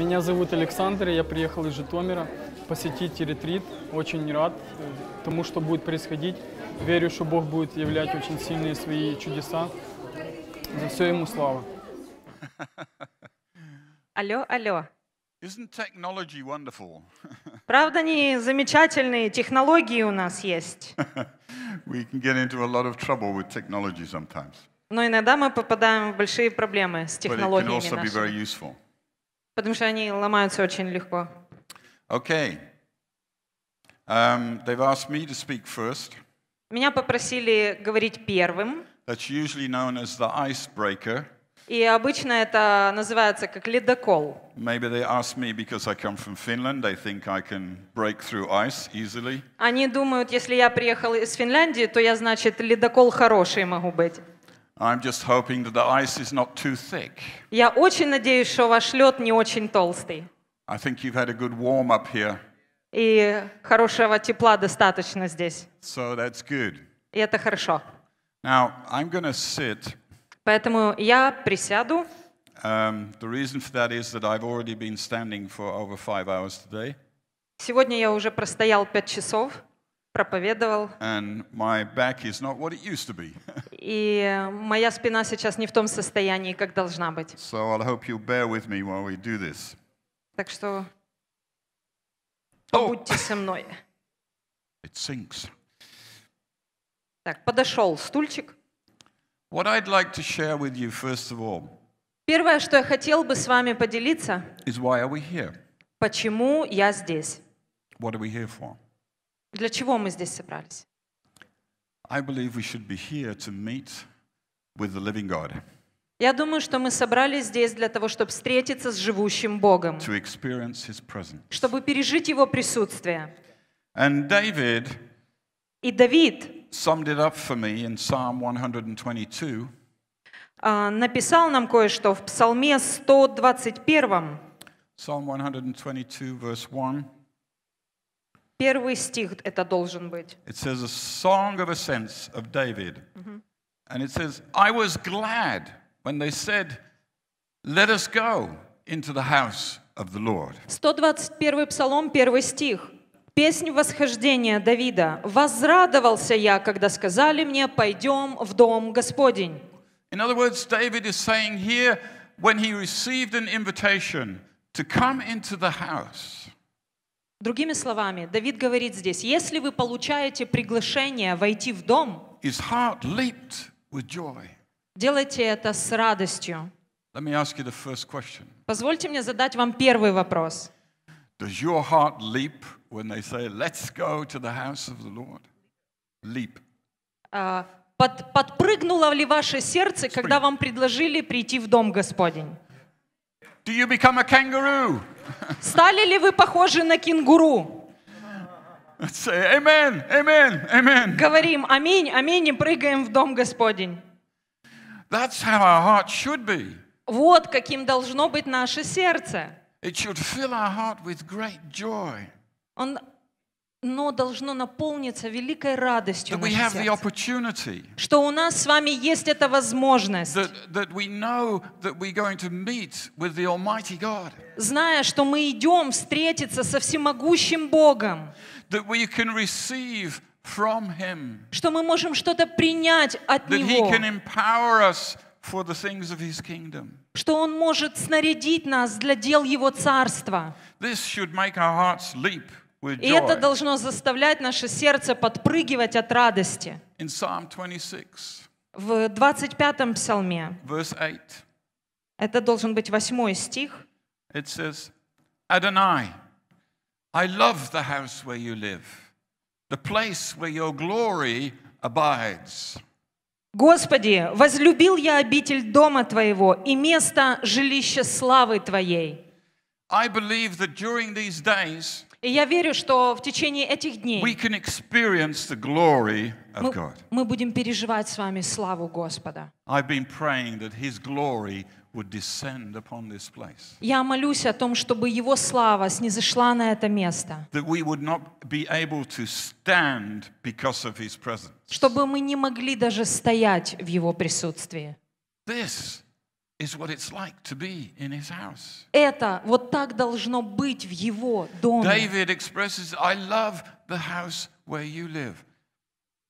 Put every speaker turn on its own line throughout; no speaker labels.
Меня зовут Александр, я приехал из Житомира посетить ретрит. Очень рад э, тому, что будет происходить. Верю, что Бог будет являть очень сильные свои чудеса. За все Ему слава.
Алло, алло.
Isn't technology wonderful?
Правда, не замечательные технологии у нас есть.
we can get into a lot of trouble with technology sometimes,
Но иногда мы попадаем в большие проблемы с
but it can
технологиями
also be very useful.
Потому что они ломаются очень легко.
Okay. Um, they've asked me to speak first.
Меня попросили говорить первым.
That's usually known as the icebreaker.
И обычно это называется как ледокол.
Maybe they ask me because I come from Finland. They think I can break through ice easily.
Они думают, если я приехал из Финляндии, то я, значит, ледокол хороший могу быть.
I'm just hoping that the ice is not too thick.
Я очень надеюсь, что ваш лед не очень толстый.
I think you've had a good warm up here,
И хорошего тепла достаточно здесь.
so that's good.
И это хорошо.
Now, I'm going to sit.
Поэтому я присяду.
Um, the reason for that is that I've already been standing for over five hours today,
Сегодня я уже простоял пять часов, проповедовал,
and my back is not what it used to be.
и моя спина сейчас не в том состоянии, как должна быть.
so I hope you'll bear with me while we do this.
Так что
Oh,
побудьте со мной.
it sinks.
Так, подошел стульчик.
What I'd like to share with you, first of all,
Первое, что я хотел бы с вами поделиться,
is why are we here?
почему я здесь.
What are we here for?
Для чего мы здесь собрались?
I believe we should be here to meet with the living God,
Я думаю, что мы собрались здесь для того, чтобы встретиться с живущим Богом,
to experience His presence.
чтобы пережить Его присутствие.
And David
И Давид
summed it up for me in Psalm 122.
а, написал нам кое-что в Псалме 121,
Psalm 122, verse 1.
Первый стих это должен быть.
It says, A song of ascents of David. And it says, I was glad when they said, Let us go into the house of the Lord.
121 Псалом, первый стих. Песнь восхождения Давида. «Возрадовался я, когда сказали мне, пойдем в дом Господень».
In other words, David is saying here, when he received an invitation to come into the house,
Другими словами, Давид говорит здесь, если вы получаете приглашение войти в дом, делайте это с радостью. Позвольте мне задать вам первый вопрос.
Does your heart leap when they say, Let's go to the house of the Lord? Leap.
А, под- подпрыгнуло ли ваше сердце, когда вам предложили прийти в дом Господень?
Do you become a kangaroo?
Стали ли вы похожи на кенгуру?
Say, Amen, Amen, Amen.
Говорим аминь, аминь и прыгаем в дом Господень.
That's how our heart should be.
Вот каким должно быть наше сердце.
It should fill our heart with great joy
Он, но должно наполниться великой радостью
that we
наше
have the
сердце.
opportunity,
Что у нас с вами есть эта возможность, зная, что мы идем встретиться со всемогущим Богом,
that we can receive from Him,
что мы можем что-то принять от
that He
Него,
can empower us for the things of His kingdom.
что Он может снарядить нас для дел Его Царства.
This should make our hearts leap
И это должно заставлять наше сердце подпрыгивать от радости.
In Psalm 26,
В 25-м псалме,
verse 8,
это должен быть восьмой стих,
it says, Adonai, I love the house where you live, the place where your glory abides.
Господи, возлюбил я обитель дома Твоего и место жилища славы Твоей.
I believe that during these days,
И я верю, что в течение этих
we
дней
can experience the glory of
мы,
God.
мы будем переживать с вами славу Господа.
I've been praying that His glory would descend upon this place,
Я молюсь о том, чтобы Его слава снизошла на это место,
that we would not be able to stand because of His presence.
чтобы мы не могли даже стоять в Его присутствии.
This
Это вот так должно быть в его доме.
David expresses, I love the house where you live.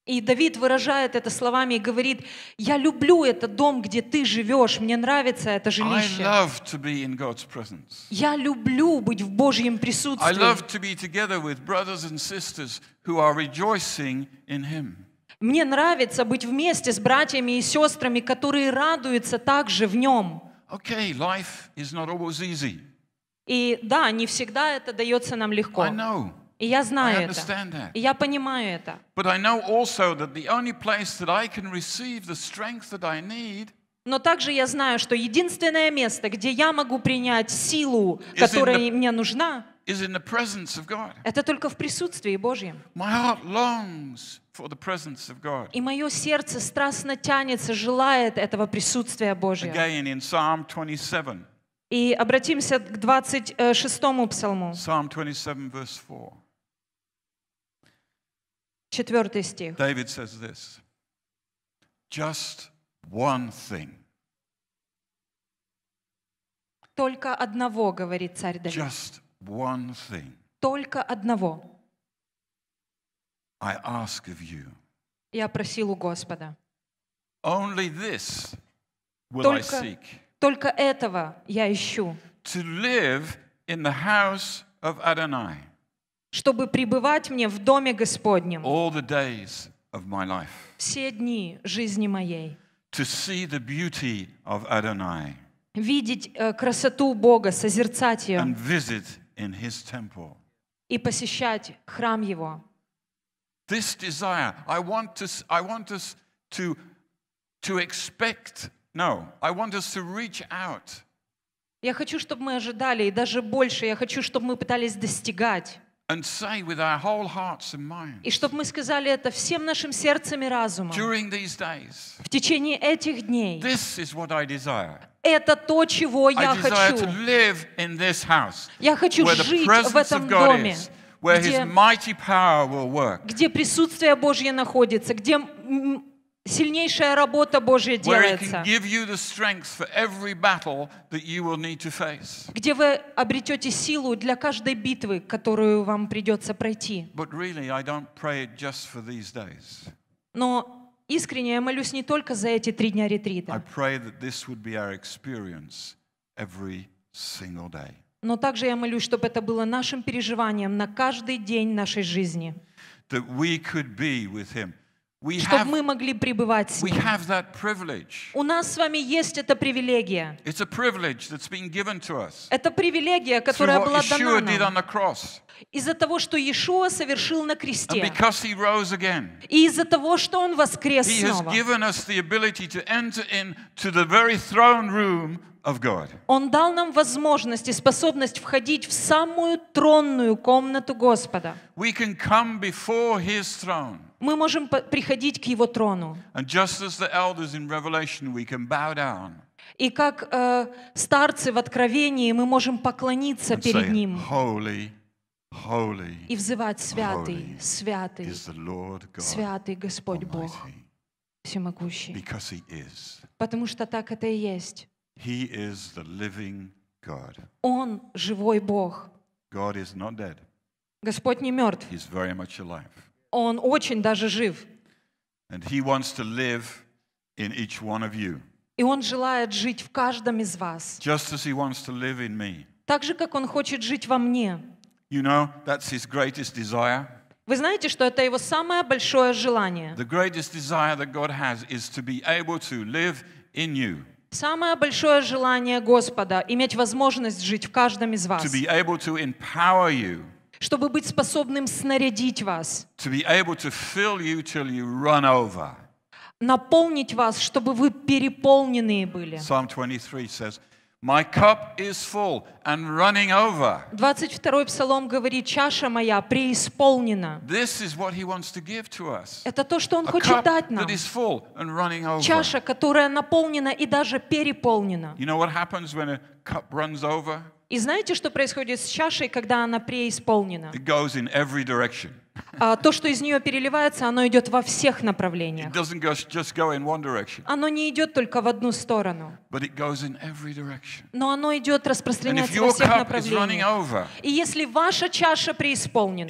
И Давид выражает это словами и говорит, я люблю этот дом, где ты живешь, мне нравится это жилище. Я люблю быть в Божьем присутствии. Мне нравится быть вместе с братьями и сестрами, которые радуются также в нем.
Okay, life is not always easy.
И да, не всегда это дается нам легко.
I know.
И я
I
знаю это.
understand that.
И я понимаю это.
But I know also that the only place that I can receive the strength that I need
Но также я знаю, что единственное место, где я могу принять силу, которая
the-
мне нужна, это только в присутствии Божьем.
My heart longs
И мое сердце страстно тянется, желает этого присутствия Божьего.
Again, in Psalm 27,
И обратимся к 26 псалму,
Psalm 27, verse 4,
4 стих.
David says this Just one thing,
Только одного, говорит царь Давид.
just one thing.
Только одного
I ask of you.
я просил у Господа.
Only this will I
Только-
seek
Только этого я ищу,
to live in the house of Adonai
чтобы пребывать мне в доме Господнем
all the days of my life,
все дни жизни моей.
to see the beauty of Adonai
Видеть э, красоту Бога, созерцать ее
and visit in his temple.
и посещать храм Его.
This desire, I want us, I want us to, to expect, no, I want us to reach out
Я хочу, чтобы мы ожидали, и даже больше, я хочу, чтобы мы пытались достигать.
and say with our whole hearts and minds
И чтобы мы сказали это всем нашим сердцем и разумом
during these days,
в течение этих дней.
this is what I desire.
Это то, чего я хочу. Я хочу жить в этом доме,
where his
где,
mighty power will work,
где присутствие Божье находится, где сильнейшая работа Божья делается, где вы обретете силу для каждой битвы, которую вам придется пройти.
But really, I don't pray it just for these days.
Но искренне я молюсь не только за эти три дня ретрита, но также я молюсь, чтобы это было нашим переживанием на каждый день нашей жизни,
That we could be with Him. We
чтобы
have,
мы могли пребывать с
we
Ним.
have that privilege.
У нас с вами есть эта привилегия.
It's a privilege that's been given to us
Это привилегия, которая была дана нам из-за того, что Иешуа совершил на
And
кресте,
because He rose again,
и из-за того, что Он воскрес
He has
снова.
given us the ability to enter into the very throne room of God.
Он дал нам возможность и способность входить в самую тронную комнату Господа.
We can come before His throne.
Мы можем приходить к Его трону.
And just as the elders in Revelation, we can bow down
И как э, старцы в Откровении мы можем поклониться
and
перед
say,
Ним
Holy, holy
и взывать «Святый, святый, святый Господь Бог, всемогущий». Потому что так это и есть.
He is the living God.
Он живой Бог.
God is not dead,
Господь не мертв.
He's very much alive.
Он очень даже жив.
And He wants to live in each one of you,
И Он желает жить в каждом из вас.
just as He wants to live in me.
Так же, как Он хочет жить во мне.
You know, that's His greatest desire.
Вы знаете, что это Его самое большое желание.
The greatest desire that God has is to be able to live in you,
Самое большое желание Господа — иметь возможность жить в каждом из вас.
to be able to empower you,
Чтобы быть способным снарядить вас.
to be able to fill you till you run over.
Наполнить вас, чтобы вы переполненные были.
Psalm 23 says, My cup is full and running over.
22 псалом говорит, чаша моя преисполнена.
This is what he wants to give to us.
Это то, что Он
A
хочет
cup
дать нам.
that is full and running over.
Чаша, которая наполнена и даже переполнена.
You know what happens when a cup runs over?
И знаете, что происходит с чашей, когда она преисполнена?
It goes in every direction.
А то, что из нее переливается, оно идет во всех направлениях.
doesn't go, just go in one direction,
Оно не идет только в одну сторону, но оно идет, распространяется во всех направлениях. И если ваша чаша преисполнена.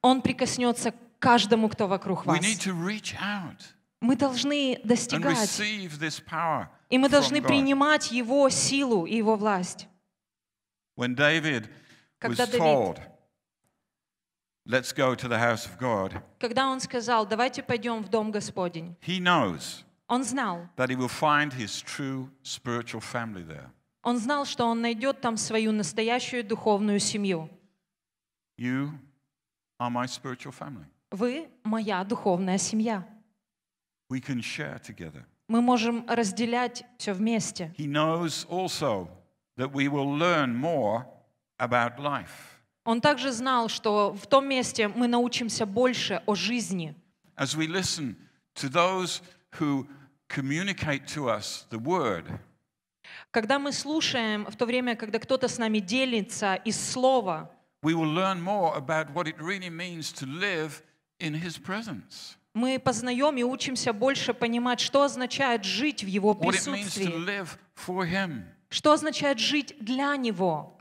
Он прикоснется к каждому, кто вокруг вас. Мы должны достигать. И мы должны принимать Его силу и Его власть.
When David was
Когда Давид-
told, let's go to the house of God,
Когда Он сказал, давайте пойдем в Дом Господень,
he knows
Он знал,
that he will find his true spiritual family there.
Он знал, что Он найдет там свою настоящую духовную семью.
You are my spiritual family.
Вы моя духовная семья.
We can share together.
Мы можем разделять все вместе.
He knows also that we will learn more about life.
Он также знал, что в том месте мы научимся больше о жизни.
As we listen to those who communicate to us the word,
Когда мы слушаем, в то время, когда кто-то с нами делится из слова,
we will learn more about what it really means to live in his presence.
Мы познаем и учимся больше понимать, что означает жить в Его присутствии, что означает жить для Него.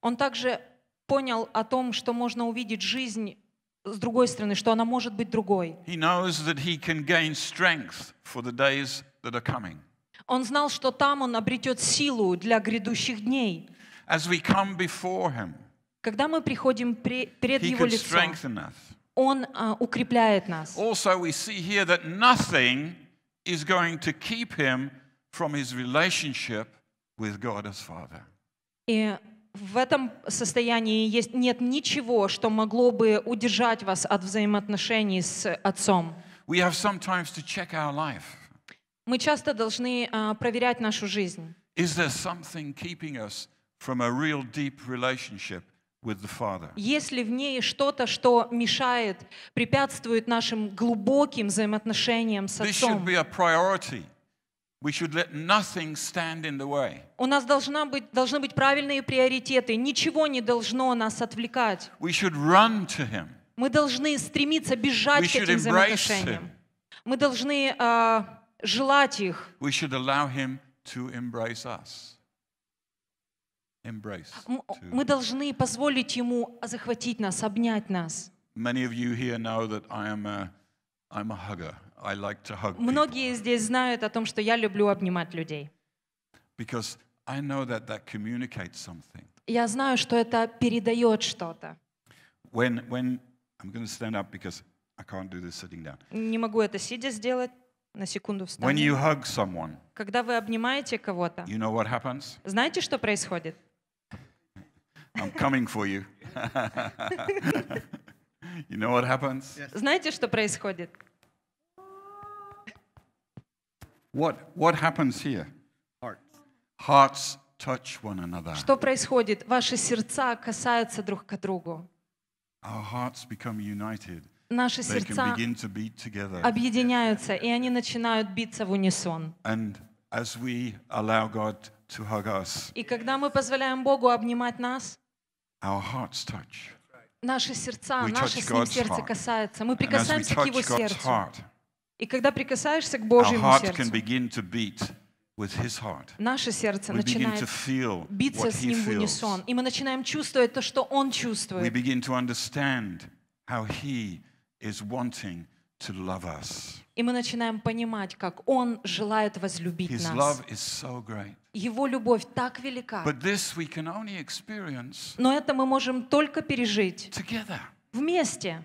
Он также понял о том, что можно увидеть жизнь с другой стороны, что она может быть другой. Он знал, что там он обретет силу для грядущих дней.
As we come before him,
Когда мы приходим пре- перед
he
Его лицом. Он а, укрепляет нас.
Also, we see here that nothing is going to keep him from his relationship with God as Father.
И в этом состоянии есть, нет ничего, что могло бы удержать вас от взаимоотношений с Отцом.
We have sometimes to check our life.
Мы часто должны а, проверять нашу жизнь.
Is there something keeping us from a real deep relationship with the Father?
Есть ли в ней что-то, что мешает, препятствует нашим глубоким взаимоотношениям с Отцом?
be a priority. We should let nothing stand in the way.
У нас должна быть, должны быть правильные приоритеты. Ничего не должно нас отвлекать.
We should run to him.
Мы должны стремиться бежать
We
к этим взаимоотношениям.
him.
Мы должны а, желать их.
We should allow him to embrace us. Embrace.
М-
to-
Мы должны позволить Ему захватить нас, обнять нас. Многие здесь знают о том, что я люблю обнимать людей. Я знаю, что это передает что-то. Не могу это сидя сделать. На секунду встану. Когда вы обнимаете кого-то,
you know
знаете, что происходит?
I'm coming for you. you know what happens?
Знаете, что происходит?
What, what happens here? Hearts touch one another.
Что происходит? Ваши сердца касаются друг к другу.
Our hearts become united.
Наши
They can
сердца
begin to beat together.
объединяются, и они начинают биться в унисон.
And as we allow God to hug us,
И когда мы позволяем Богу обнимать нас,
our hearts touch.
наши сердца,
We
наше с Ним сердце касается. Мы прикасаемся к Его сердцу.
heart,
И когда прикасаешься к Божьему сердцу,
begin to
наше сердце
We begin
начинает
to
биться с
He
Ним в унисон. И мы начинаем чувствовать то, что Он
We
чувствует.
To love us.
И мы начинаем понимать, как Он желает возлюбить
His
нас.
love is so great.
Его любовь так велика.
But this we can only experience
Но это мы можем только пережить
together.
вместе.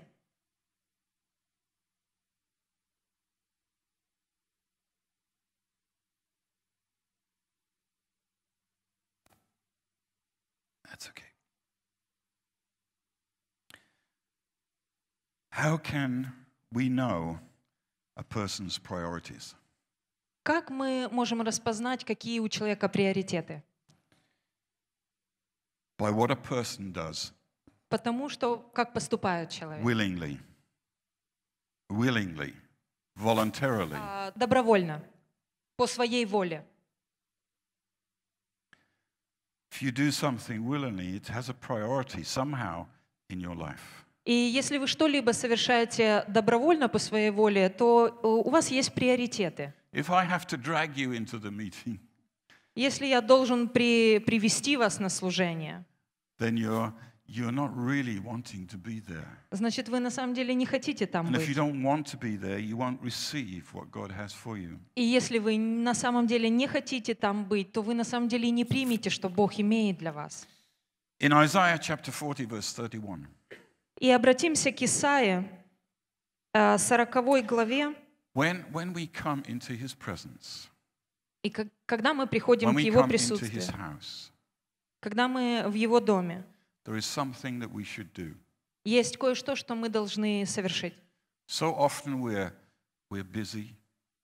That's okay. How can we know a person's priorities?
Как мы можем распознать, какие у человека приоритеты?
By what a person does
Потому что как поступает человек.
willingly, willingly, voluntarily.
А, Добровольно, по своей воле.
if you do something willingly, it has a priority somehow in your life.
И если вы что-либо совершаете добровольно по своей воле, то э, у вас есть приоритеты.
Meeting,
Если я должен при, привести вас на служение,
then you're, you're not really wanting to be there.
значит, вы на самом деле не хотите там
And if you
быть.
don't want to be there, you won't receive what God has for you.
И если вы на самом деле не хотите там быть, то вы на самом деле не примете, что Бог имеет для вас.
In Isaiah chapter 40, verse 31,
И обратимся к Исаии, э, 40 главе.
when, when we come into his presence,
И как- когда мы приходим к Его присутствию,
house,
когда мы в Его доме,
there is something that we should do.
есть кое-что, что мы должны совершить.
So often we're, we're busy.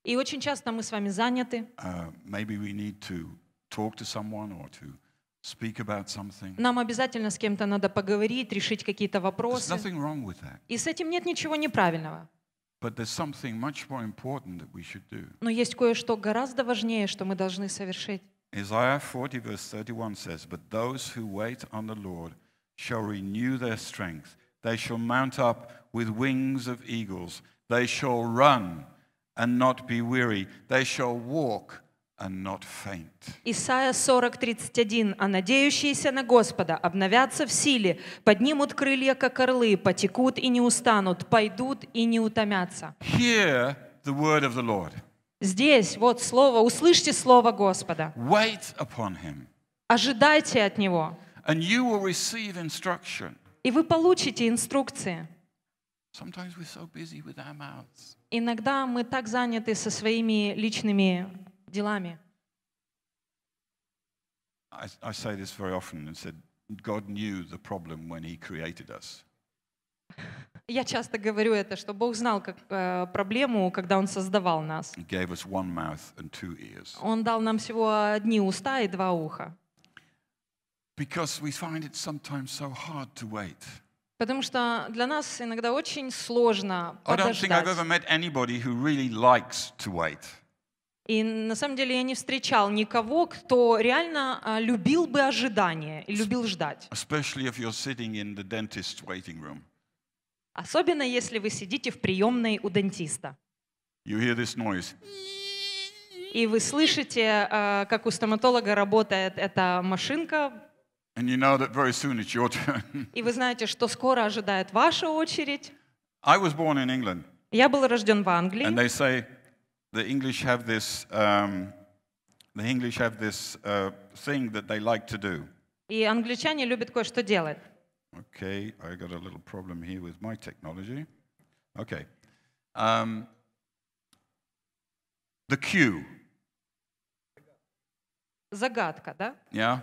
И очень часто мы с вами заняты.
Uh, maybe we need to talk to someone or to speak about something.
Нам обязательно с кем-то надо поговорить, решить какие-то
There's
вопросы.
nothing wrong with that.
И с этим нет ничего неправильного.
But there's something much more important that we should do.
Но есть кое-что гораздо важнее, что мы должны совершить.
Isaiah 40, verse 31 says, But those who wait on the Lord shall renew their strength. They shall mount up with wings of eagles. They shall run and not be weary. They shall walk and not faint.
Исайя 40, 31. «А надеющиеся на Господа обновятся в силе, поднимут крылья, как орлы, потекут и не устанут, пойдут и не утомятся».
Hear the word of the Lord.
Здесь вот слово, услышьте слово Господа.
Wait upon him,
Ожидайте от Него,
and you will receive instruction.
и вы получите инструкции.
Sometimes we're so busy with our mouths.
Иногда мы так заняты со своими личными делами.
I, I say this very often and said, God knew the problem when he created us.
Я часто говорю это, что Бог знал как, э, проблему, когда Он создавал нас.
He gave us one mouth and two ears.
Он дал нам всего одни уста и два уха.
Because we find it sometimes so.
Потому что для нас иногда очень сложно
I don't think I've
подождать.
ever met anybody who really likes to wait.
И на самом деле я не встречал никого, кто реально а, любил бы ожидание и любил ждать.
Especially if you're sitting in the dentist's waiting room.
Особенно если вы сидите в приемной у дантиста.
You hear this noise.
И вы слышите, а, как у стоматолога работает эта машинка,
And you know that very soon it's your turn.
и вы знаете, что скоро ожидает ваша очередь.
I was born in England,
Я был рожден в
and
Англии,
they say the English have this, um, the English have this uh, thing that they like to do.
и англичане любят кое-что делать.
Okay, I got a little problem here with my technology. Okay. Um, the queue,
Загадка, да?
yeah?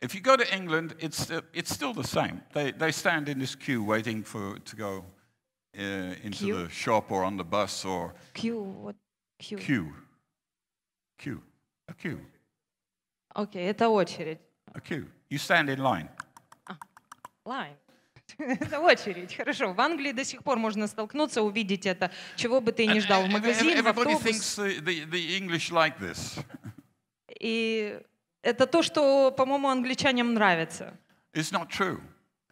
If you go to England, it's, uh, it's still the same. They, they stand in this queue waiting for to go uh, into
Queue?
the shop or on the bus or
Q, вот Q.
Queue. A queue.
Окей, это очередь.
A queue. You stand in line.
Line. Это очередь, хорошо. В Англии до сих пор можно столкнуться, увидеть это, чего бы ты ни ждал, в
ev- ev-
магазин, в
everybody
автобус.
thinks the, the, the English like this.
И это то, что, по-моему, англичанам нравится.
It's not true.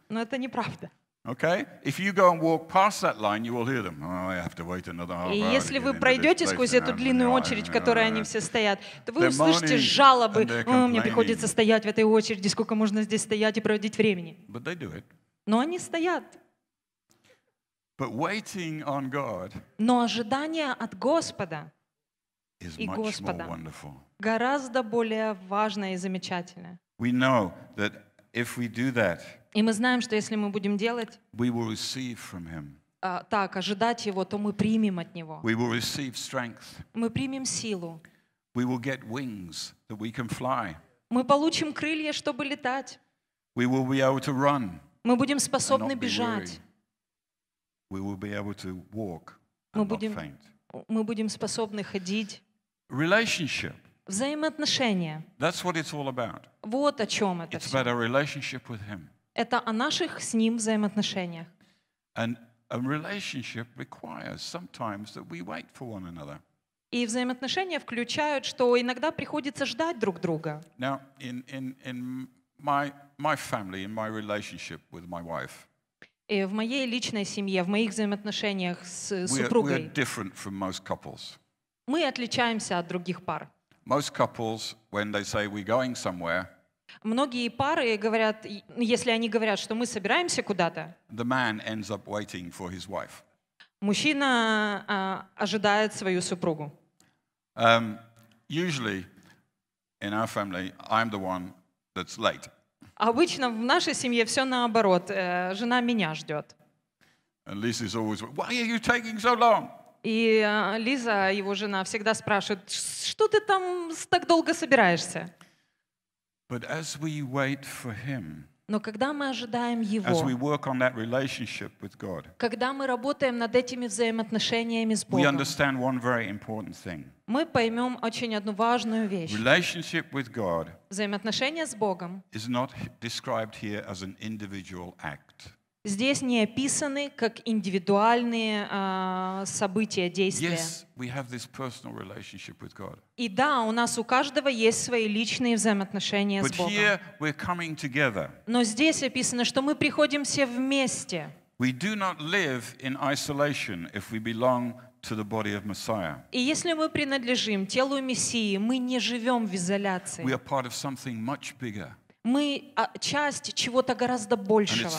Но это неправда.
Okay? If you go and walk past that line, you will hear them. Oh, I have to wait another half
И
hour to
если вы пройдете сквозь эту длинную очередь, в которой они все стоят, то вы услышите жалобы. «О, мне
complaining».
приходится стоять в этой очереди, сколько можно здесь стоять и проводить времени.
But they do it.
Но они стоят.
But waiting on God
Но ожидание от Господа
is
И Господа. гораздо более важное и замечательное.
We know that if we do that,
И мы знаем, что если мы будем делать
we will receive from Him.
а, так, ожидать Его, то мы примем от Него.
We will receive strength.
Мы примем силу.
We will get wings that we can fly.
Мы получим крылья, чтобы летать.
We will be able to run.
Мы будем способны бежать.
weary. We will be able to walk
Мы будем, мы будем способны ходить.
Relationship.
Взаимоотношения.
That's what it's all about.
Вот о чем это
It's
все.
about our relationship with Him.
Это о наших с Ним взаимоотношениях.
And a relationship requires sometimes that we wait for one another.
И взаимоотношения включают, что иногда приходится ждать друг друга.
Now, in, in, in my, my family, in my relationship with my wife,
И в моей личной семье, в моих взаимоотношениях с
we are, we are
супругой
different from most couples.
мы отличаемся от других пар.
Most couples, when they say we're going somewhere,
Многие пары говорят, и- если они говорят, что мы собираемся куда-то, мужчина а, ожидает свою супругу.
Um, usually, in our family, I'm the one that's late.
Обычно в нашей семье все наоборот. Э, Жена меня ждет.
And Lisa's always, why are you taking so long?
И э, Лиза, его жена, всегда спрашивает, «Ш- что ты там так долго собираешься?
But as we wait for him,
Но когда мы ожидаем
as
его,
we work on that relationship with God,
когда мы работаем над этими взаимоотношениями с
we
Богом,
understand one very important thing.
мы поймем очень одну важную вещь.
Relationship with God
Взаимоотношения с Богом здесь не описаны как индивидуальные а, события, действия.
Yes, we have this personal relationship with God.
И да, у нас у каждого есть свои личные взаимоотношения с
But
Богом.
here we're coming together.
Но здесь описано, что мы приходим все вместе.
We do not live in isolation if we belong to the body of Messiah.
И если мы принадлежим телу Мессии, мы не живем в
We
изоляции.
are part of something much bigger,
Мы а, часть чего-то гораздо большего.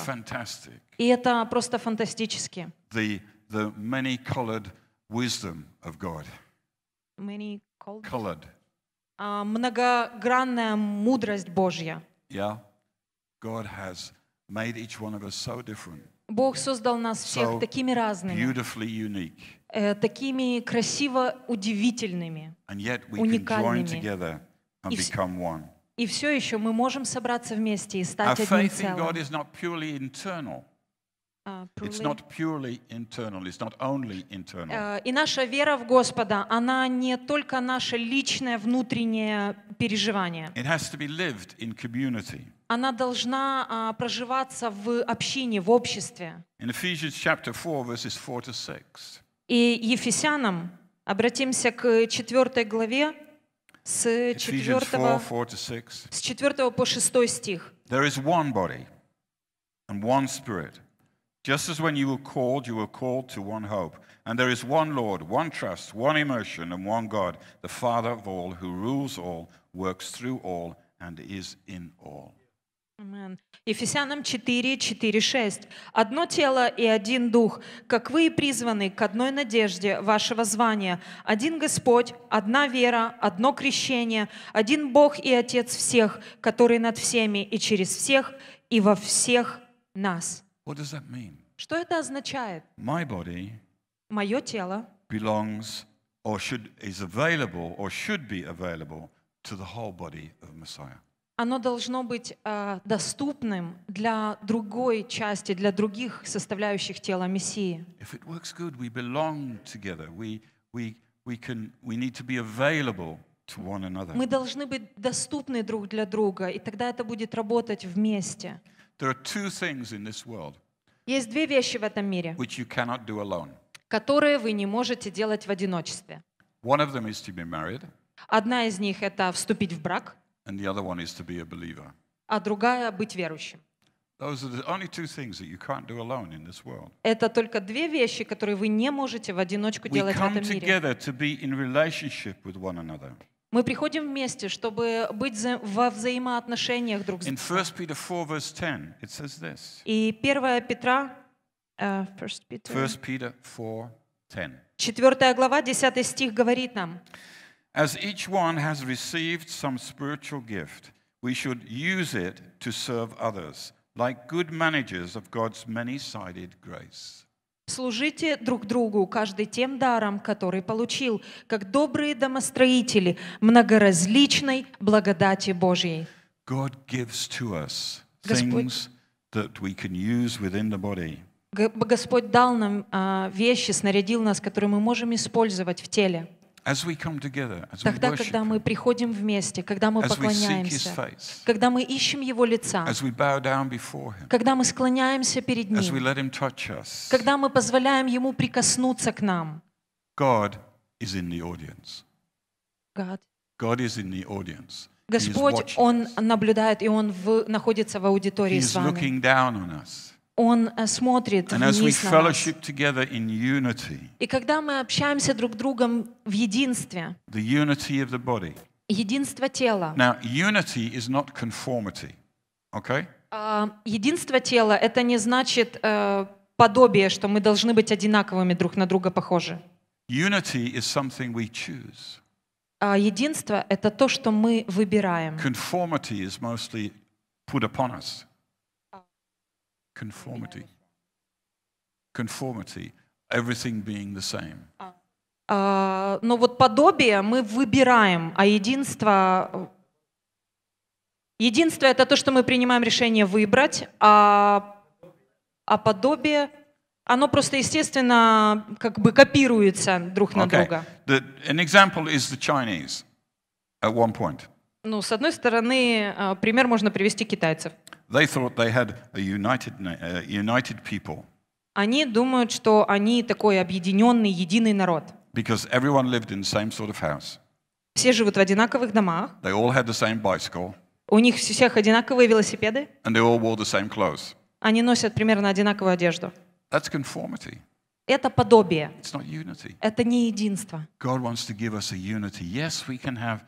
И это просто фантастически.
The, the many colored wisdom of God.
Many called-
Colored.
А, Многогранная мудрость Божья.
Yeah? God has made each one of us so different,
Бог создал нас всех
So
такими разными,
unique,
э, такими красиво удивительными. Уникальными. И. И все еще мы можем собраться вместе и
Our
стать одним
faith in God
целым.
is not purely internal.
А,
It's
truly.
not purely internal. It's not only internal.
Э, И наша вера в Господа, она не только наше личное внутреннее переживание.
It has to be lived in community.
Она должна а, проживаться в общине, в обществе.
In Ephesians chapter 4, verses 4 to 6,
И Ефесянам, обратимся к 4 главе, с
Ephesians 4,
4,
4 to 6.
с 4 по 6 стих.
There is one body and one spirit. Just as when you were called, you were called to one hope. And there is one Lord, one trust, one immersion, and one God, the Father of all, who rules all, works through all, and is in all.
Ефесянам 4, 4, 6. «Одно тело и один дух, как вы и призваны к одной надежде вашего звания. Один Господь, одна вера, одно крещение, один Бог и Отец всех, который над всеми и через всех и во всех нас».
What does that mean?
Что это означает?
My body
Мое тело
belongs or should is available or should be available to the whole body of Messiah.
Оно должно быть э, доступным для другой части, для других составляющих тела Мессии. Мы должны быть доступны друг для друга, и тогда это будет работать вместе. Есть две вещи в этом мире, которые вы не можете делать в одиночестве. Одна из них — это вступить в брак,
and the other one is to be a believer.
а другая — быть верующим.
Those are the only two things that you can't do alone in this world.
Это только две вещи, которые вы не можете в одиночку делать в этом мире. Мы приходим вместе, чтобы быть во взаимоотношениях друг с другом.
1 Peter 4, verse 10, it says this.
И 1 Петра, э, 1 Peter,
1 Peter 4, 10.
4 глава, 10 стих говорит нам,
As each one has received some spiritual gift, we should use it to serve others, like good managers of God's many sided grace.
Служите друг другу, каждый тем даром, который получил, как добрые домостроители многоразличной благодати Божьей.
God gives to us
Господь-
things that we can use within the body.
Г- Господь дал нам а, вещи, снарядил нас, которые мы можем использовать в теле.
As we come together, as we
Тогда, когда мы приходим вместе, когда мы поклоняемся, когда мы ищем Его лица, когда мы склоняемся перед Ним, когда мы позволяем Ему прикоснуться к нам. Господь, Он наблюдает, и Он в- находится в аудитории с вами. Он э, смотрит
And
вниз на нас.
unity,
И когда мы общаемся друг с другом в единстве,
body.
единство тела,
Now, unity is not conformity, okay?
а, единство тела — это не значит э, подобие, что мы должны быть одинаковыми друг на друга похожи.
Unity is something we choose.
А единство — это то, что мы выбираем.
Conformity is mostly put upon us. Conformity. Conformity. Everything being the same.
А, но вот подобие мы выбираем, а единство... Единство — это то, что мы принимаем решение выбрать, а, а подобие, оно просто, естественно, как бы копируется друг на
Okay.
друга.
The, an example is the Chinese at one point.
Ну, с одной стороны, а, пример можно привести китайцев.
They thought they had a united, uh, united people
Они думают, что они такой объединенный, единый народ.
because everyone lived in the same sort of house.
Все живут в одинаковых домах,
They all had the same bicycle
у них у всех одинаковые велосипеды,
and they all wore the same clothes.
они носят примерно одинаковую одежду.
That's conformity.
Это подобие,
It's not unity.
это не единство.
God wants to give us a unity. Yes, we can have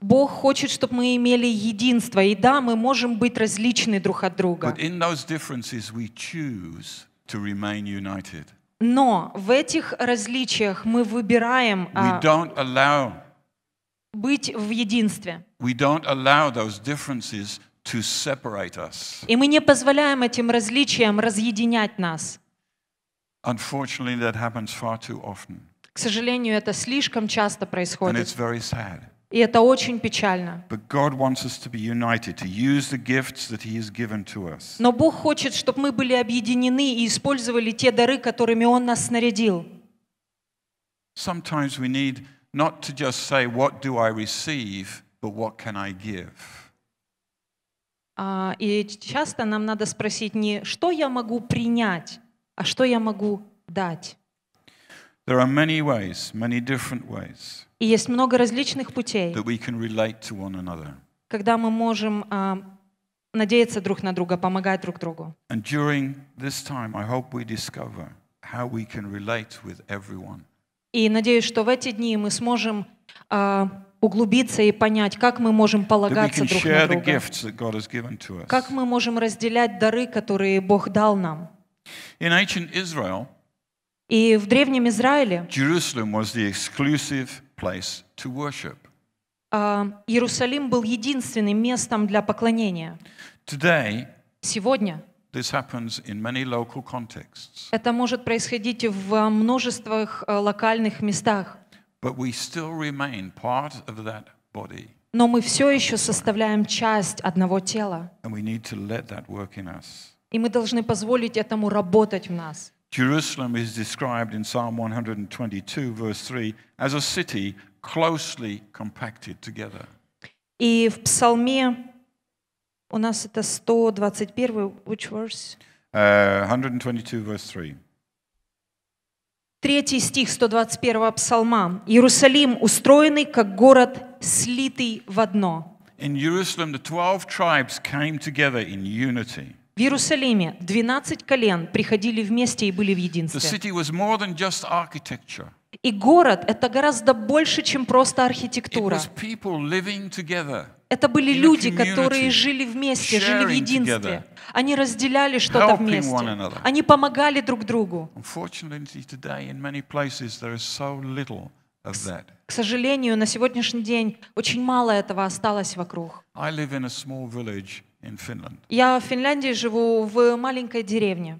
Бог хочет, чтобы мы имели единство. И да, мы можем быть различны друг от друга.
but in those differences, we choose to remain united.
Но в этих различиях мы выбираем
We
а, быть в единстве. И мы не позволяем этим различиям разъединять нас.
Unfortunately, that happens far too often,
К сожалению, это слишком часто
and
происходит.
it's very sad.
И это очень печально. Но Бог хочет, чтобы мы были объединены и использовали те дары, которыми Он нас снарядил.
Sometimes we need not to just say, What do I receive, but what can I give?
А, И часто нам надо спросить не что я могу принять, а что я могу дать.
There are many ways, many different ways,
И есть много различных путей,
that we can relate to one another.
когда мы можем а, надеяться друг на друга, помогать друг другу.
And during this time, I hope we discover how we can relate with everyone.
И надеюсь, что в эти дни мы сможем а, углубиться и понять, как мы можем полагаться друг на друга, как мы можем разделять дары, которые Бог дал нам.
In ancient Israel,
И в Древнем Израиле а, Иерусалим был единственным местом для поклонения. Сегодня это может происходить в множествах а, локальных местах, но мы все еще составляем часть одного тела, и мы должны позволить этому работать в нас.
Jerusalem is described in Psalm 122, verse 3, as a city closely compacted together.
И в Псалме у нас это 121, which verse?
Uh, 122, verse 3.
Третий стих 121 Псалма. «Иерусалим устроенный, как город, слитый в одно».
In Jerusalem, the 12 tribes came together in unity.
В Иерусалиме 12 колен приходили вместе и были в единстве. И город — это гораздо больше, чем просто архитектура. Это были люди, которые жили вместе, жили в единстве. Они разделяли что-то вместе. Они помогали друг другу. К сожалению, на сегодняшний день очень мало этого осталось вокруг.
I live in a small village in Finland,
Я в Финляндии живу в маленькой деревне,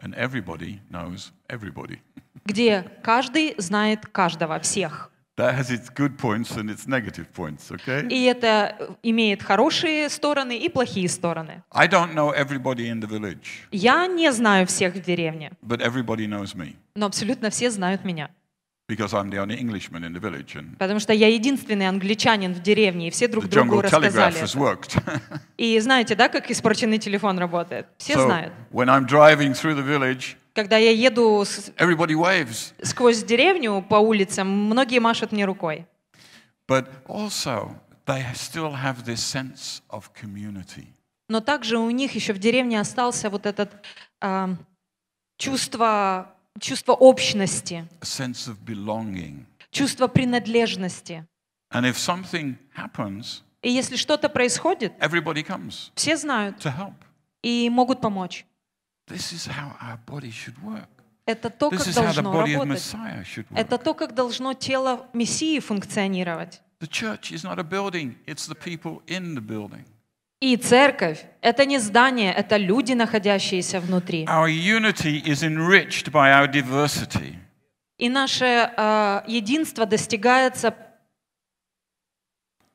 and everybody knows everybody.
где каждый знает каждого, всех.
That has its good points and its negative points, okay?
И это имеет хорошие стороны и плохие стороны.
I don't know everybody in the village,
Я не знаю всех в деревне,
but everybody knows me
но абсолютно все знают меня. Потому что я единственный англичанин в деревне, и все друг
the
другу рассказали. это. И знаете, да, как испорченный телефон работает? Все
so
знают.
when I'm driving through the village,
Когда я еду с-
everybody waves.
сквозь деревню по улицам, многие машут мне рукой.
But also, they still have this sense of community.
Но также у них еще в деревне остался вот этот а, чувство, чувство общности, чувство принадлежности.
Happens,
И если что-то происходит, все знают и могут помочь. Это то, как должно работать. Это то, как должно тело Мессии функционировать.
The church is not a building, it's the people in the building.
И церковь — это не здание, это люди, находящиеся внутри.
Our unity is enriched by our diversity.
И наше э, единство достигается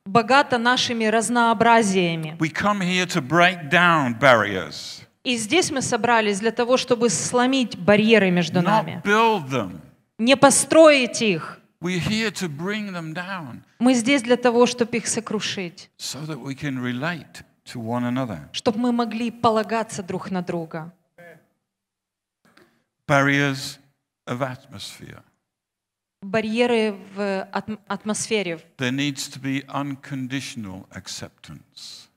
богато нашими разнообразиями.
We come here to break down barriers,
И здесь мы собрались для того, чтобы сломить барьеры между нами,
not build them.
не построить их.
We're here to bring them down
Мы здесь для того, чтобы их сокрушить,
so that we can relate to one another.
чтобы мы могли полагаться друг на друга.
Barriers of atmosphere.
Барьеры в атм- атмосфере.
There needs to be unconditional acceptance.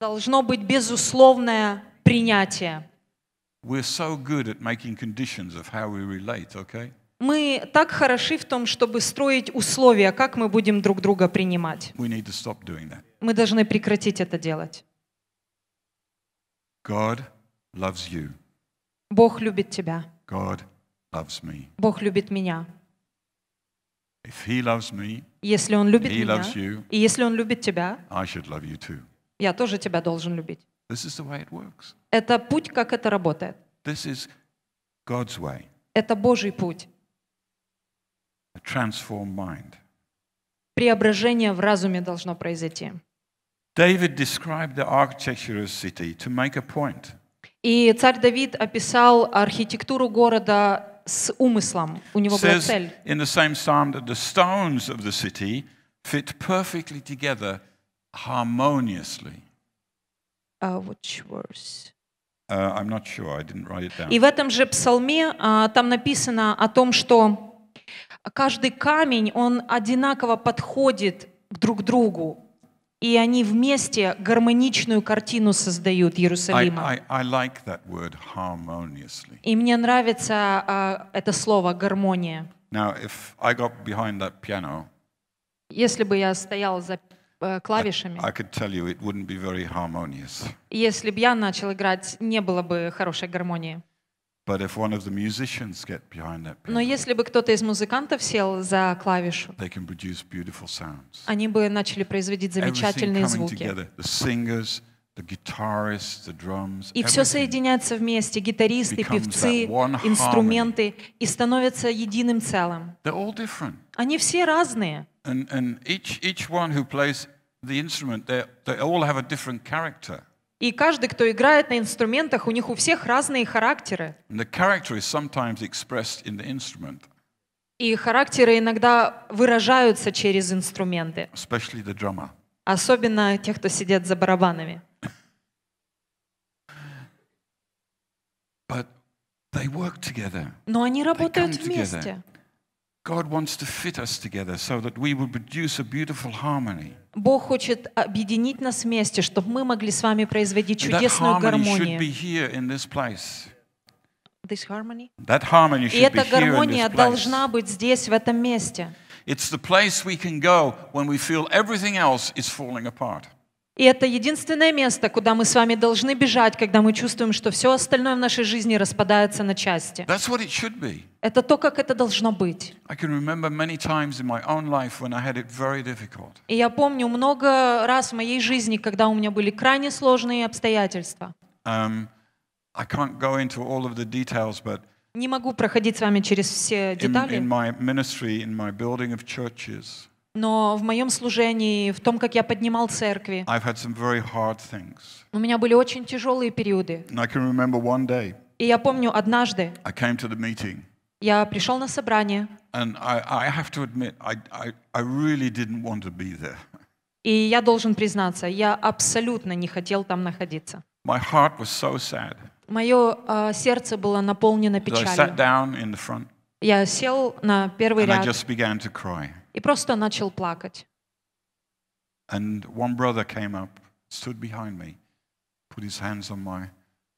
Должно быть безусловное принятие.
We're so good at making conditions of how we relate, okay?
Мы так хороши в том, чтобы строить условия, как мы будем друг друга принимать.
We need to stop doing that.
Мы должны прекратить это делать.
God loves you.
Бог любит тебя.
God loves me.
Бог любит меня.
If He loves me,
Если Он любит
He
меня,
loves you.
и если Он любит тебя,
I should love you too.
я тоже тебя должен любить.
This is the way it works.
Это путь, как это работает.
This is God's way,
Это Божий путь.
a transformed mind.
Преображение в разуме должно произойти.
David described the architecture of a city to make a point.
И царь Давид описал архитектуру города с умыслом. У него была цель.
in the same psalm that the stones of the city fit perfectly together harmoniously.
А, which verse?
Uh, I'm not sure, I didn't write it down.
И в этом же псалме а, там написано о том, что каждый камень, он одинаково подходит друг к другу. И они вместе гармоничную картину создают
I,
Иерусалима.
I, I like that word harmoniously.
И мне нравится а, это слово «гармония».
Now, if I got behind that piano,
Если бы я стоял за э, клавишами,
I could tell you it wouldn't be very harmonious.
если бы я начал играть, не было бы хорошей гармонии.
But if one of the musicians get behind that
Но
piano,
если бы кто-то из музыкантов сел за клавишу,
they can produce beautiful sounds.
они бы начали производить
Everything
замечательные
coming
звуки.
together. The singers, the guitarists, the drums,
И все
everything.
соединяется вместе, гитаристы,
becomes
певцы,
that one harmony.
инструменты, и становятся единым целым.
They're all different.
Они все разные.
And, and each, each one who plays the instrument, they they all have a different character.
И каждый, кто играет на инструментах, у них у всех разные характеры. И характеры иногда выражаются через инструменты, особенно тех, кто сидят за барабанами. Но они работают вместе.
God wants to fit us together so that we will produce a beautiful harmony.
Бог хочет объединить нас вместе, чтобы мы могли с вами производить
And that
чудесную
harmony should be
гармонию.
here in this place.
This harmony?
That harmony
И
should be
эта
here in
гармония
this place.
должна быть здесь, в этом месте.
It's the place we can go when we feel everything else is falling apart.
И это единственное место, куда мы с вами должны бежать, когда мы чувствуем, что все остальное в нашей жизни распадается на части.
That's what it should be.
Это то, как это должно быть.
In.
И я помню много раз в моей жизни, когда у меня были крайне сложные обстоятельства.
Um, I can't go into all of the details, but
Не могу проходить с вами через все
in,
детали,
in my ministry, in my building of churches,
но в моем служении, в том, как я поднимал церкви, у меня были очень тяжелые периоды.
Day
И я помню, однажды
meeting,
я пришел на собрание,
I, I admit, I, really
и я должен признаться, я абсолютно не хотел там находиться.
My heart was so sad.
Мое а, сердце было наполнено
So I sat
печалью.
down in the front
Я сел на первый
and I
ряд
just began to cry.
И просто начал плакать.
And one brother came up, stood behind me, put his hands on my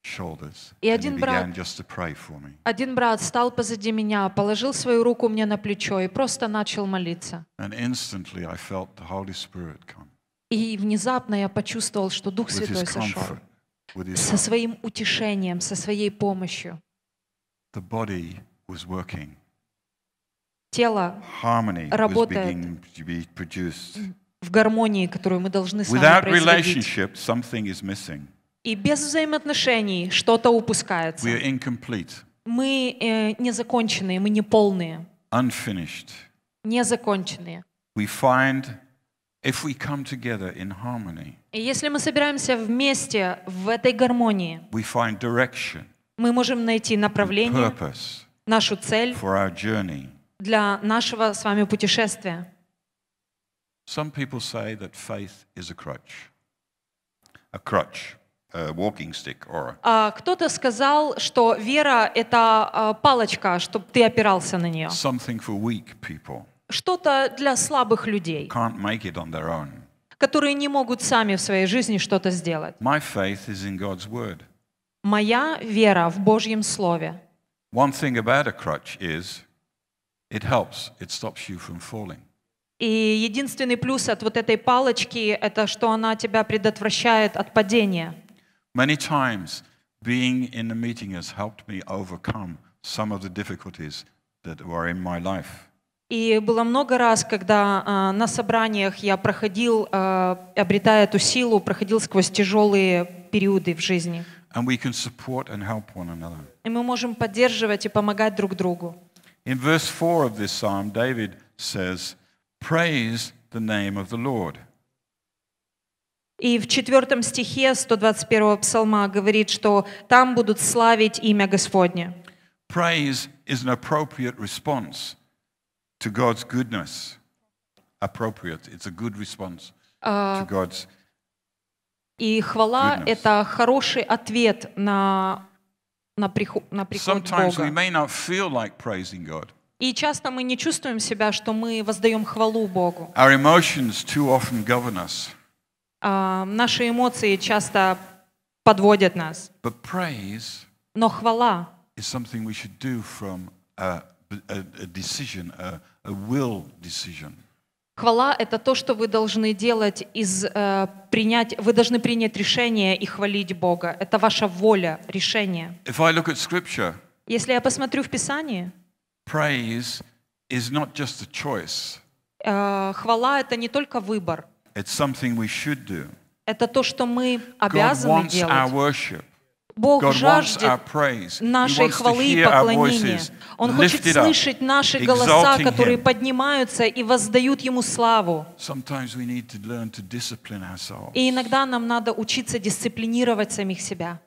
shoulders,
И один брат-
began just to pray for me.
Один брат стал позади меня, положил свою руку мне на плечо и просто начал молиться.
And instantly I felt the Holy Spirit come
И внезапно я почувствовал, что Дух Святой сошел со своим утешением, со своей помощью.
The body was working.
Тело Работает. в гармонии, которую мы должны сами производить. И без взаимоотношений что-то упускается. Мы э, незаконченные, мы неполные,
unfinished.
незаконченные.
We find if we come together in harmony,
И если мы собираемся вместе в этой гармонии,
we find direction,
мы можем найти направление,
purpose
нашу цель
for our journey.
Для нашего с вами путешествия.
Some people say that faith is a crutch, a crutch, a walking stick, or a,
А кто-то сказал, что вера — это а, палочка, чтобы ты опирался на нее.
something for weak people
Что-то для слабых людей,
can't make it on their own.
которые не могут сами в своей жизни что-то сделать.
My faith is in God's word.
Моя вера в Божьем Слове.
One thing about a crutch is it helps, it stops you from falling.
И единственный плюс от вот этой палочки — это что она тебя предотвращает от падения.
Many times, being in the meeting has helped me overcome some of the difficulties that were in my life.
И было много раз, когда а, на собраниях я проходил, а, обретая эту силу, проходил сквозь тяжелые периоды в жизни.
And we can support and help one another.
И мы можем поддерживать и помогать друг другу.
In verse 4 of this psalm, David says, Praise the name of the Lord.
И в четвертом стихе 121 псалма говорит, что там будут славить имя Господне.
Praise is an appropriate response to God's goodness. Appropriate. It's a good response to God's.
И хвала
Goodness. —
это хороший ответ на, на, приход, на приход
Sometimes we
Бога.
may not feel like praising God.
И часто мы не чувствуем себя, что мы воздаем хвалу Богу.
Our emotions too often govern us.
А, наши эмоции часто подводят нас.
But praise
Но хвала
is something we should do from a, a, a decision, a, a will decision.
Хвала — это то, что вы должны делать из э, принять. Вы должны принять решение и хвалить Бога. Это ваша воля, решение.
If I look at Scripture,
Если я посмотрю в Писании,
praise is not just a choice,
э, хвала — это не только выбор.
it's something we should do.
Это то, что мы
God
обязаны
wants our
делать.
worship.
Бог жаждет нашей хвалы и поклонения. Он хочет слышать наши голоса, которые поднимаются и воздают Ему славу. И иногда нам надо учиться дисциплинировать самих себя.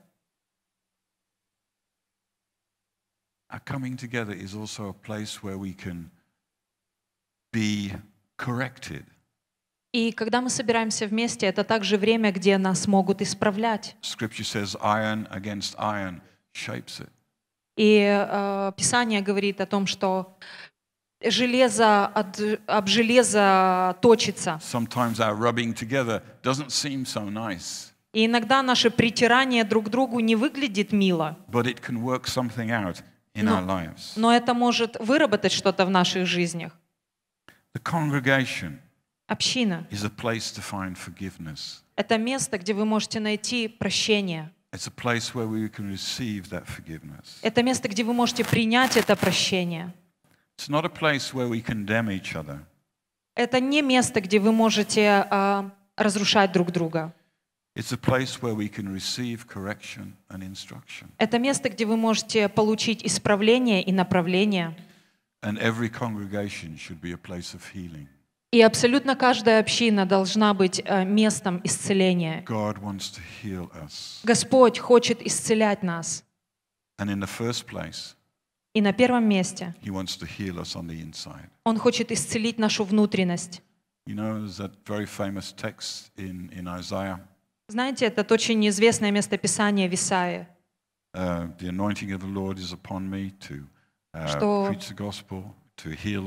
Our coming together is also a place where we can be corrected.
И когда мы собираемся вместе, это также время, где нас могут исправлять.
Scripture says iron against iron shapes it.
И э, Писание говорит о том, что железо от, об железо точится.
Sometimes our rubbing together doesn't seem so nice,
И иногда наше притирание друг к другу не выглядит мило,
but it can work something out in
No.
our lives.
но это может выработать что-то в наших жизнях.
The congregation
Община
is a place to find forgiveness.
— это место, где вы можете найти прощение.
It's a place where we can receive that forgiveness.
Это место, где вы можете принять это прощение.
It's not a place where we condemn each other.
Это не место, где вы можете а, разрушать друг друга.
It's a place where we can receive correction and instruction.
Это место, где вы можете получить исправление и направление.
And every congregation should be a place of healing.
И абсолютно каждая община должна быть э, местом исцеления. Господь хочет исцелять нас. И на первом месте. Он хочет исцелить нашу внутренность. Знаете, это очень известное местописание в Исаии.
uh, the anointing of the Lord is upon me to uh,
Что
preach the gospel,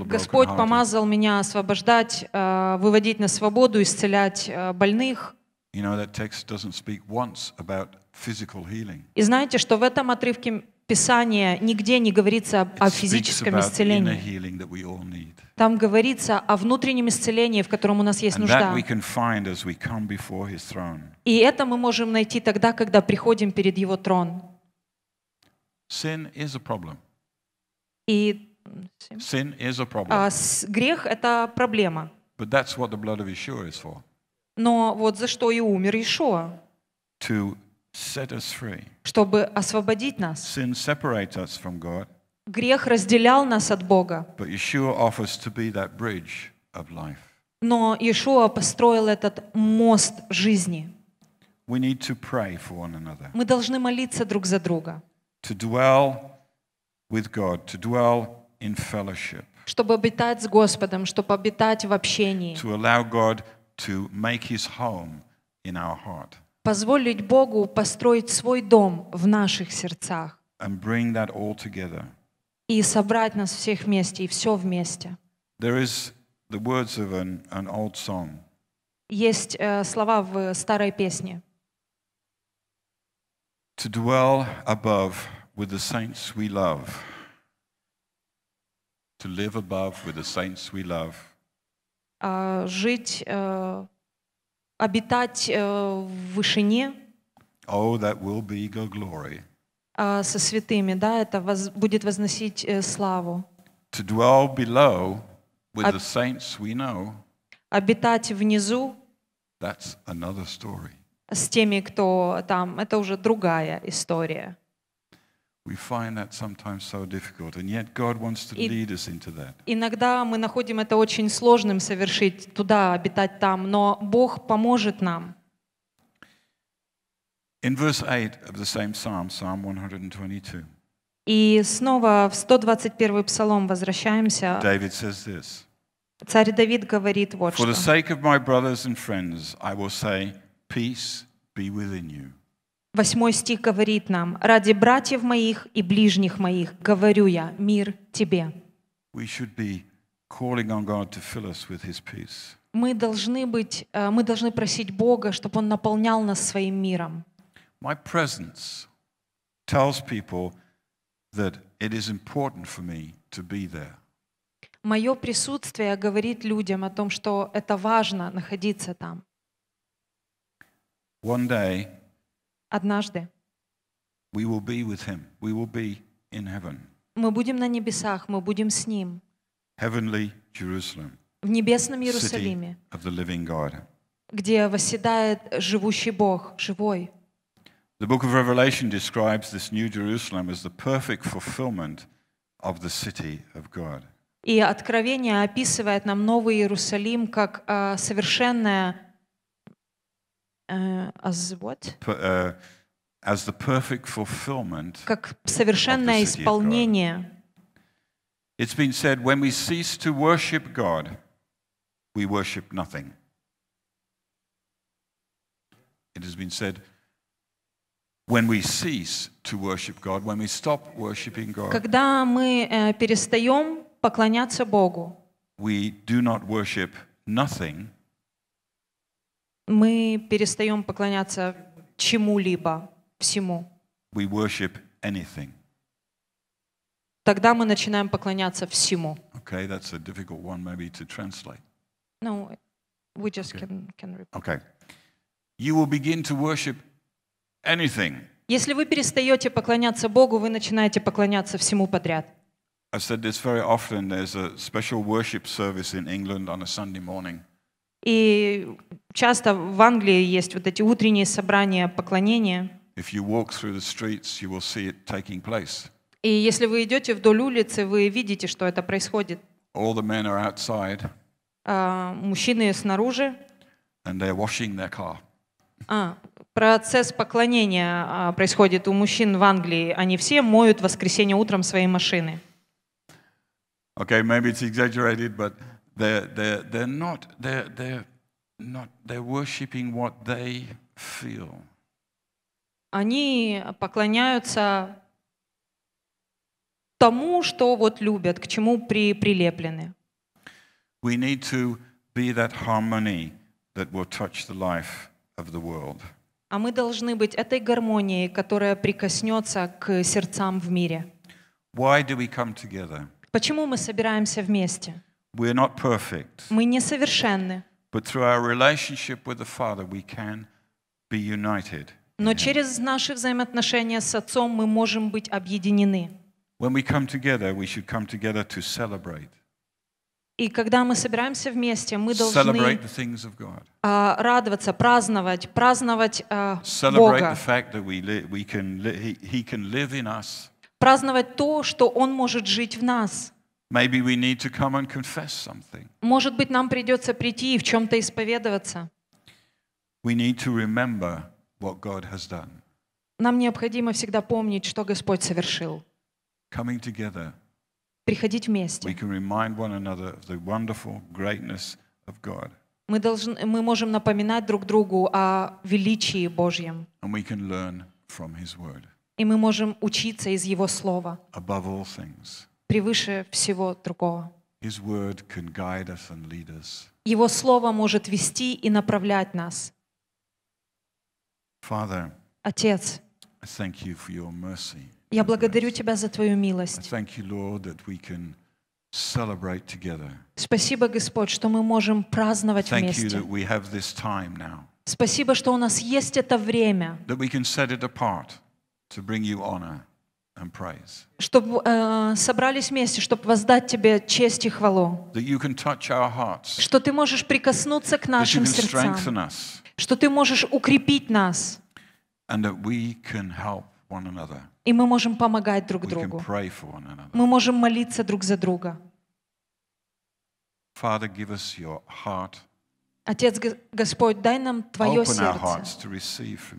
Господь помазал меня освобождать, э, выводить на свободу, исцелять э, больных. И знаете, что в этом отрывке Писания нигде не говорится о физическом исцелении. Там говорится о внутреннем исцелении, в котором у нас есть
And
нужда. И это мы можем найти тогда, когда приходим перед Его трон. И
Sin is a problem.
а, грех — это проблема.
But that's what the blood of Yeshua is for
Но вот за что и умер Ишуа,
to set us free.
чтобы освободить нас.
Sin separates us from God,
Грех разделял нас от Бога,
but Yeshua offers to be that bridge of life.
но Ишуа построил этот мост жизни.
We need to pray for one another,
Мы должны молиться друг за друга,
to dwell with God, to dwell in fellowship,
чтобы обитать с Господом, чтобы обитать в общении.
to allow God to make his home in our heart
Позволить Богу построить свой дом в наших сердцах
and bring that all together.
и собрать нас всех вместе, и все вместе.
There is the words of an, an old song
Есть э, слова в старой песне.
to dwell above with the saints we love, to live above with the saints we love,
а, жить, э, обитать э, в вышине
oh, that will be the glory.
а, со святыми, да, это воз- будет возносить э, славу.
To dwell below with
Ab-
the saints we know,
Обитать внизу
that's another story.
с теми, кто там, это уже другая история.
We find that sometimes so difficult, and yet God wants to lead us into that.
Иногда мы находим это очень сложным совершить, туда, обитать там, но Бог поможет нам.
In verse 8 of the same psalm, Psalm 122,
И снова в 121 псалом возвращаемся.
David says this
Царь Давид говорит вот
For the
что.
sake of my brothers and friends, I will say, Peace be within you.
Восьмой стих говорит нам, «Ради братьев моих и ближних моих говорю я, мир тебе». Мы должны быть, э, мы должны просить Бога, чтобы Он наполнял нас своим миром.
My presence tells people that it is important for me to be there.
Мое присутствие говорит людям о том, что это важно находиться там.
One day,
Однажды
we will be with him. We will be in heaven,
мы будем на небесах, мы будем с Ним,
heavenly Jerusalem,
в небесном Иерусалиме,
of the living God.
где восседает живущий Бог, живой.
The book of Revelation describes this new Jerusalem as the perfect fulfillment of the city of God.
И Откровение описывает нам Новый Иерусалим как э, совершенное э, as what?
Uh, as the perfect fulfillment.
как совершенное исполнение.
It's been said when we cease to worship God, we worship nothing. It has been said when we cease to worship God, when we stop worshiping God,
Когда мы э, перестаем поклоняться Богу,
we do not worship nothing,
мы перестаем поклоняться чему-либо, всему.
we worship anything.
Тогда мы начинаем поклоняться всему.
Okay, that's a difficult one maybe to translate.
No, we just
Okay.
can, can repeat.
Okay. You will begin to worship anything.
Если вы перестаете поклоняться Богу, вы начинаете поклоняться всему подряд.
I've said this very often. There's a special worship service in England on a Sunday morning.
И часто в Англии есть вот эти утренние собрания поклонения.
Streets.
И если вы идете вдоль улицы, вы видите, что это происходит.
All the men are outside
А, мужчины снаружи.
and they're washing their car.
А, процесс поклонения а, происходит у мужчин в Англии. Они все моют в воскресенье утром свои машины.
Okay, maybe it's exaggerated, but they're, they're, they're not, they're, they're not, they're worshipping what they feel.
они поклоняются тому, что вот любят, к чему при, прилеплены.
We need to be that harmony that will touch the life of the world.
А мы должны быть этой гармонией, которая прикоснется к сердцам в мире.
Why do we come together?
Почему мы собираемся вместе?
We're not perfect,
Мы несовершенны,
but through our relationship with the Father, we can be united.
но через наши взаимоотношения с Отцом мы можем быть объединены.
When we come together, we should come together to celebrate.
И когда мы собираемся вместе, мы должны а, радоваться, праздновать, праздновать а, Бога, праздновать то, что Он может жить в нас.
Maybe we need to come and confess something.
Может быть, нам придется прийти и в чем-то исповедоваться.
We need to remember what God has done.
Нам необходимо всегда помнить, что Господь совершил.
Coming together,
Приходить
we
вместе.
can remind one another of the wonderful greatness of God.
Мы, должны, мы можем напоминать друг другу о величии Божьем.
And we can learn from His Word.
И мы можем учиться из Его Слова
Above all things,
превыше всего другого. Его Слово может вести и направлять нас.
Father,
Отец,
I thank you for your mercy.
я благодарю. Тебя за Твою милость.
thank you, Lord, that we can celebrate together.
Спасибо, Господь, что мы можем праздновать вместе. Спасибо, что у нас есть это время, чтобы э, собрались вместе, чтобы воздать Тебе честь и хвалу. Что Ты можешь прикоснуться к нашим
can
сердцам. Что Ты можешь укрепить нас.
and that we can help one another.
И мы можем помогать друг
We can
другу.
pray for one another.
Мы можем молиться друг за друга.
Father, give us your heart.
Отец Господь, дай нам Твое сердце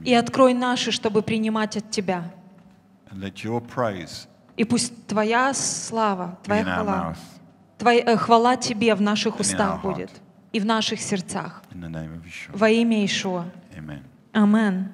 и открой наши, чтобы принимать от Тебя.
And let your praise
И пусть Твоя слава,
be
Твоя
in our
хвала,
mouth.
Твоя, э, хвала Тебе в наших
our
устах
heart.
будет и в наших сердцах.
In the name of Yeshua.
Во имя Ишуа.
Amen.
Амен.